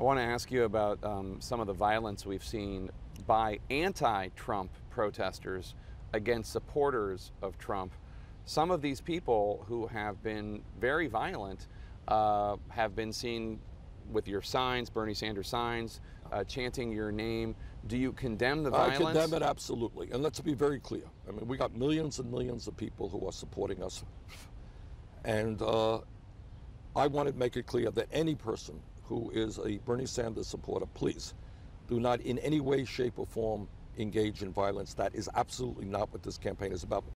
I want to ask you about um, some of the violence we've seen by anti Trump protesters against supporters of Trump. Some of these people who have been very violent uh, have been seen with your signs, Bernie Sanders signs, uh, chanting your name. Do you condemn the violence? I condemn it absolutely. And let's be very clear. I mean, we got millions and millions of people who are supporting us. And uh, I want to make it clear that any person who is a Bernie Sanders supporter, please do not in any way, shape, or form engage in violence. That is absolutely not what this campaign is about.